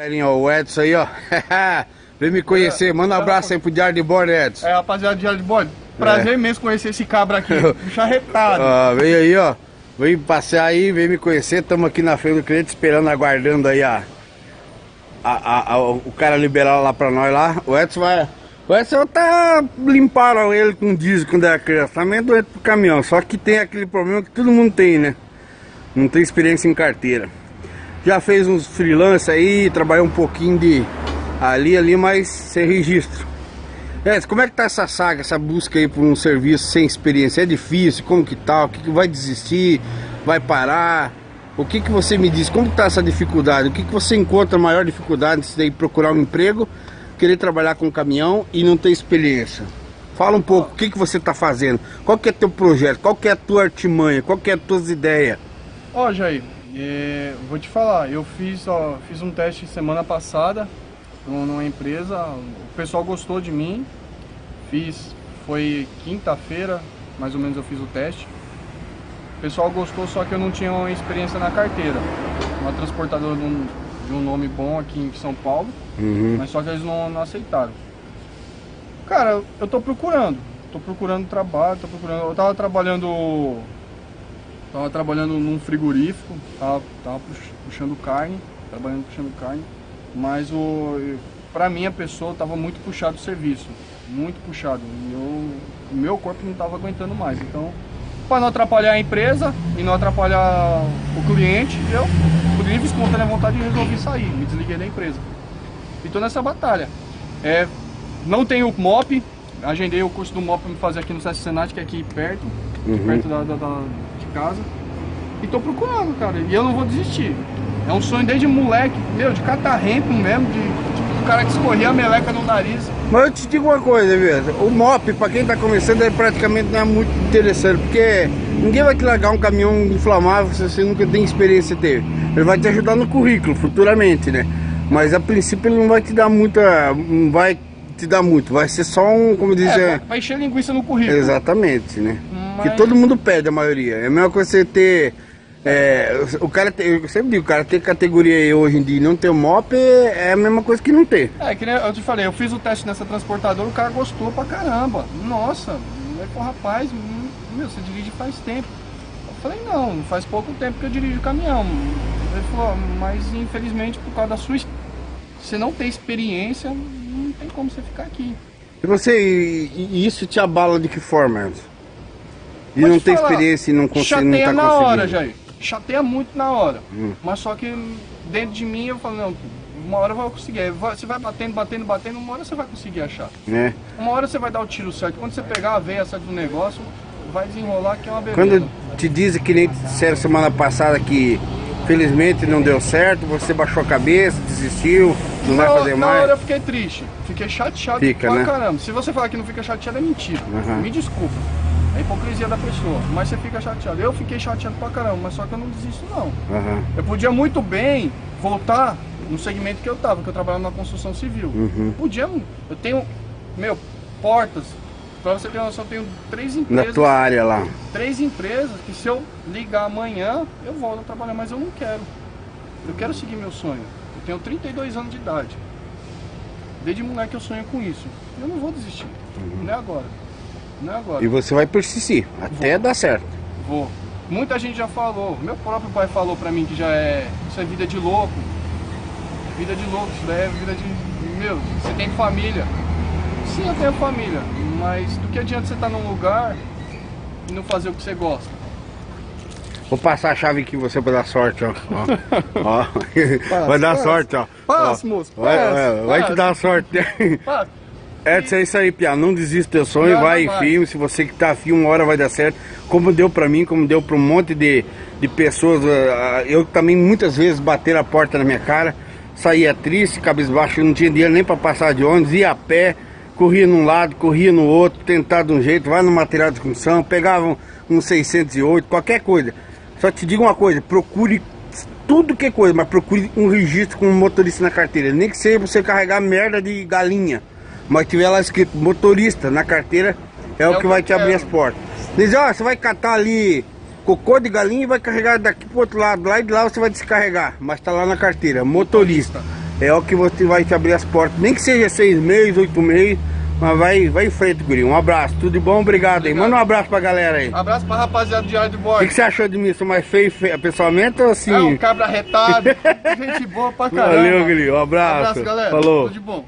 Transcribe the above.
Galerinha, o Edson aí, ó. Vem me conhecer, manda um abraço aí pro Diário de Bordo, Edson. É, rapaziada, Diário de Bordo. Prazer imenso conhecer esse cabra aqui, bicho arretado. Ó, vem aí, ó. Vem passear aí, vem me conhecer. Estamos aqui na feira do cliente esperando, aguardando aí a, a, a- a- o cara liberar lá pra nós lá. O Edson vai. O Edson tá limparam ele com diesel quando era criança, também doente pro caminhão. Só que tem aquele problema que todo mundo tem, né? Não tem experiência em carteira. Já fez uns freelance aí, trabalhou um pouquinho de ali, ali, mas sem registro. Edson, como é que tá essa saga, essa busca aí por um serviço sem experiência? É difícil? Como que tá? O que, que vai desistir? Vai parar? O que que você me diz? Como que tá essa dificuldade? O que que você encontra maior dificuldade nisso daí? Procurar um emprego, querer trabalhar com caminhão e não ter experiência? Fala um pouco, o que que você tá fazendo? Qual que é teu projeto? Qual que é a tua artimanha? Qual que é as tuas ideias? Ó, Jair, é, vou te falar, eu fiz, ó, fiz um teste semana passada num- numa empresa, o pessoal gostou de mim, fiz, foi quinta-feira, mais ou menos eu fiz o teste. O pessoal gostou, só que eu não tinha uma experiência na carteira. Uma transportadora de um, de um nome bom aqui em São Paulo, Uhum. mas só que eles não, não aceitaram. Cara, eu tô procurando, tô procurando trabalho, tô procurando. Eu tava trabalhando. Tava trabalhando num frigorífico, tava, tava pux- puxando carne, trabalhando puxando carne, mas o. Pra mim a pessoa tava muito puxado o serviço, muito puxado. E eu, o meu corpo não tava aguentando mais. Então, para não atrapalhar a empresa e não atrapalhar o cliente, eu, por livre espontânea vontade, resolvi sair, me desliguei da empresa. E tô nessa batalha. É, não tenho MOP, agendei o curso do MOP para me fazer aqui no SESC Senat, que é aqui perto, aqui Uhum. perto da, da- da- casa. E tô procurando, cara, e eu não vou desistir. É um sonho desde moleque, meu, de catarrempo mesmo, de, de o cara que escorria a meleca no nariz. Mas eu te digo uma coisa, viu? O MOP, pra quem tá começando, é praticamente não é muito interessante, porque ninguém vai te largar um caminhão inflamável se você nunca tem experiência dele. Ele vai te ajudar no currículo, futuramente, né? Mas a princípio ele não vai te dar muita. não vai te dar muito, vai ser só um, como É, é, pra, pra encher linguiça no currículo. exatamente, né? Mas- Que todo mundo pede, a maioria. É a mesma coisa você ter. é, o cara tem, eu sempre digo, o cara ter categoria aí hoje em dia e não ter MOP é a mesma coisa que não ter. É, que eu te falei, eu fiz o teste nessa transportadora, o cara gostou pra caramba. Nossa, ele falou, rapaz, meu, você dirige faz tempo. Eu falei, não, faz pouco tempo que eu dirijo caminhão. Ele falou, mas infelizmente por causa da sua. Você não tem experiência, não tem como você ficar aqui. E você, e- e isso te abala de que forma, Enzo? Vou não te ter falar, experiência e não conseguir, não Chateia tá na hora, Jair. Chateia muito na hora. Hum. Mas só que dentro de mim eu falo, não, uma hora eu vou conseguir. Vai- Você vai batendo, batendo, batendo, uma hora você vai conseguir achar. Né? Uma hora você vai dar o tiro certo. Quando você pegar a veia certa do negócio, vai desenrolar que é uma beleza. Quando te dizem que nem disseram semana passada que felizmente não deu certo, você baixou a cabeça, desistiu, não vai na, fazer na mais. hora eu fiquei triste. Fiquei chateado Fica, pra né? caramba. Se você falar que não fica chateado, é mentira. Uhum. Me desculpa. É hipocrisia da pessoa. Mas você fica chateado. Eu fiquei chateado pra caramba, mas só que eu não desisto não. Aham. Eu podia muito bem voltar no segmento que eu tava, que eu trabalhava na construção civil. Uhum. Podia, eu tenho, meu, portas. Pra você ter uma noção, eu tenho três Na empresas. tua área lá. três empresas que se eu ligar amanhã, eu volto a trabalhar, mas eu não quero. Eu quero seguir meu sonho. Eu tenho 32 anos de idade. Desde moleque eu sonho com isso. Eu não vou desistir. Não é agora. Não é agora. E você vai persistir, até dar certo. Vou. Muita gente já falou. Meu próprio pai falou pra mim que já é. Isso é vida de louco. Vida de louco, isso daí é vida de. Meu, você tem família. Sim, eu tenho família. Mas do que adianta você estar num lugar e não fazer o que você gosta? Vou passar a chave aqui você pra dar sorte, ó. Ó. ó. vai dar passa. sorte, ó. Passa, Ó. moço, Vai, passa, vai, vai te passa. dar sorte. Ah, Edson, é isso aí, Pia. Não desista do sonho, Não, vai não em vai. firme. Se você que tá afim, uma hora vai dar certo. Como deu pra mim, como deu pra um monte de, de pessoas. ah, Eu também muitas vezes bateram a porta na minha cara, saía triste, cabisbaixo, não tinha dinheiro nem pra passar de ônibus, ia a pé, corria num lado, corria no outro, tentar de um jeito, vai no material de construção, pegavam um 608, qualquer coisa. Só te digo uma coisa, procure tudo que é coisa, mas procure um registro com um motorista na carteira. Nem que seja pra você carregar merda de galinha. Mas tiver lá escrito motorista na carteira, é, o que vai te abrir as portas. Diz, ó, você vai catar ali cocô de galinha e vai carregar daqui pro outro lado. Lá e de lá você vai descarregar. Mas tá lá na carteira, motorista. é o que você vai te abrir as portas. Nem que seja seis meses, oito meses, mas vai, vai em frente, guri. Um abraço, tudo de bom, obrigado, aí. Manda um abraço pra galera aí. Abraço pra rapaziada do Diário do O Boy. que, que você achou de mim? Sou mais feio, feio pessoalmente ou assim? É um cabra retado, gente boa pra caramba. Valeu, guri. Um abraço. Abraço, galera. Falou. Tudo de bom.